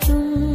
中。